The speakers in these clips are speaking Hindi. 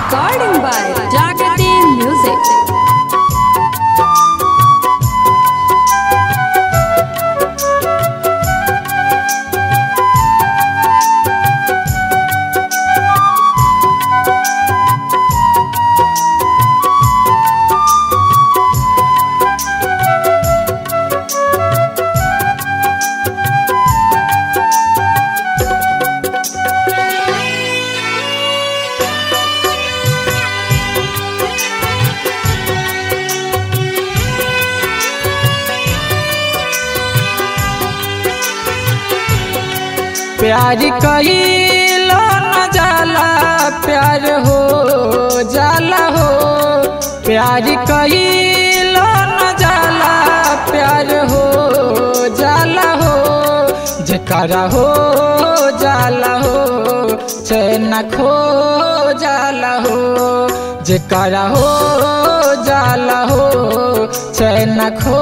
Recording by Jagati Music. प्यार कहिलो न जाला, प्यार हो, जाला हो। प्यार कहिलो न जाला, प्यार हो, जाला हो। जेकरा हो, जाला हो, चैन खो, जाला हो। जेकरा हो, जाला हो, चैन खो।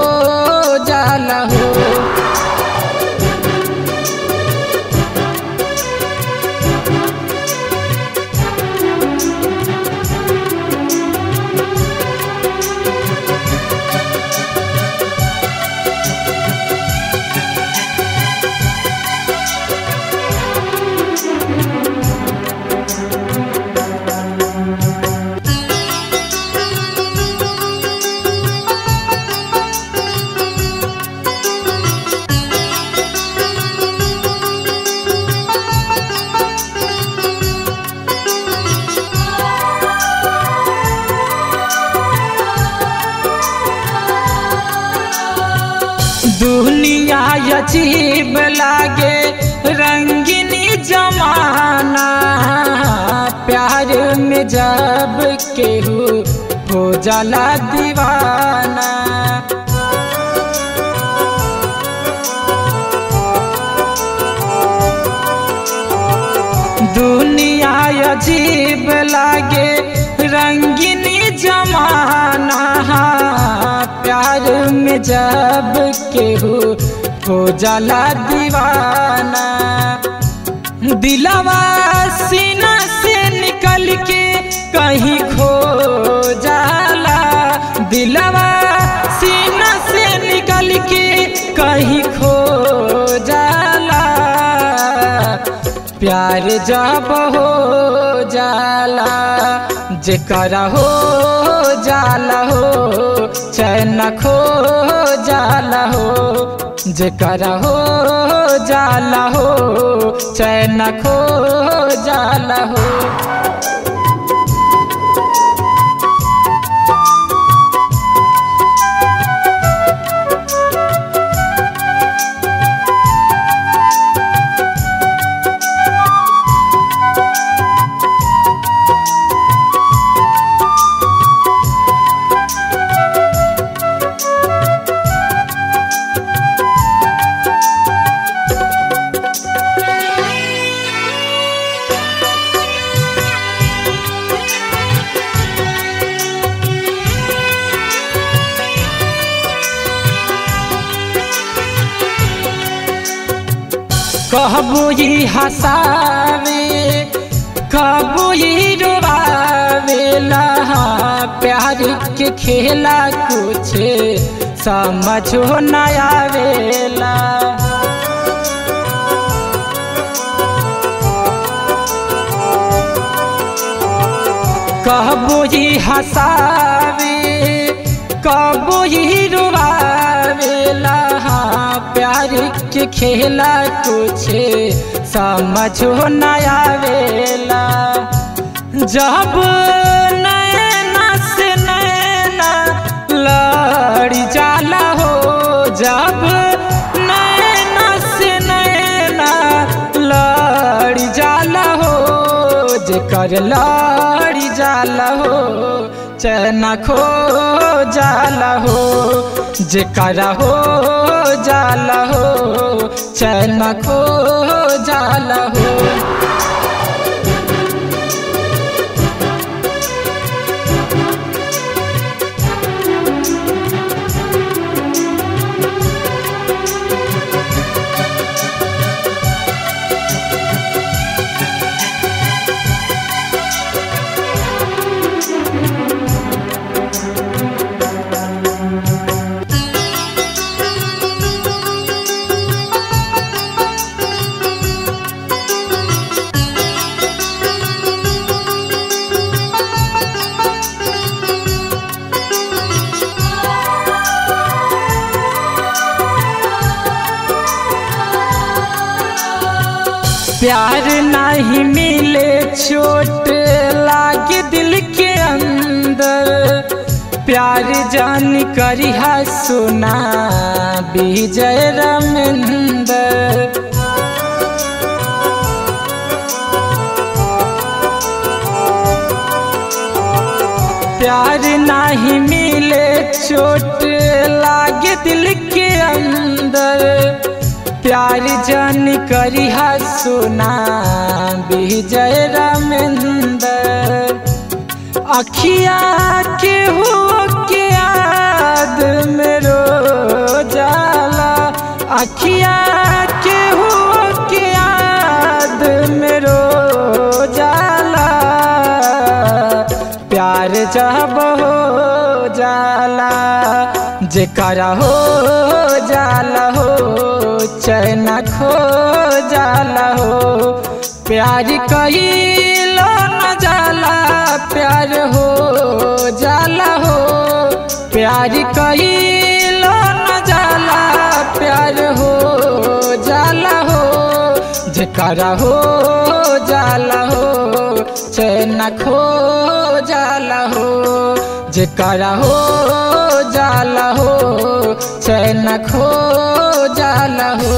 अजीब लागे, रंगीनी जमाना, प्यार में जब केहू हो जाला दीवाना। दुनिया अजीब लागे, रंगीनी जमाना, प्यार में जब केहू हो जाला दीवाना। दिलवा सीना से निकल के कहीं खो जाला। दिलवा सीना से निकल के कहीं खो जाला। प्यार जब हो जाला, जेकरा हो जाला हो, चैन खो जाला हो। जेकरा हो जाला हो चैन खो जाला हो। कहबो ही हसावे, कहबो ही रोवावेला प्यार के खेला कुछ समझो न आवेला। कहबो ही हसावे, कहबो ही रोवावेला प्यार के खेला कुछ समझो न आवेला जब नैना से नैना लड़ी जाला हो, जब नैना से नैना लड़ी जाला हो, जेकर लड़ी जाला हो, चैना खो जाला हो। जेकरा हो जाला हो चैन खो जाला हो प्यार नहीं मिले, चोट लागे दिल के अंदर। प्यार जान करिहा सुना विजय रमेंदर। प्यार नहीं मिले, चोट लागे दिल के अंदर। प्यार जान करिहा सुना विजय रमेंदर। अखिया के हो के याद में रो जाला अखिया के हो के याद में रो जाला प्यार जब हो जाला। जेकरा हो, जाला हो, चैन खो, जाला हो। प्यार कहिलो न जाला, प्यार हो, जाला हो। प्यार कहिलो न जाला, प्यार हो, जाला हो। जेकरा हो, जाला हो, चैन खो, जाला हो। जेकरा हो जाला हो चैन खो जाला हो।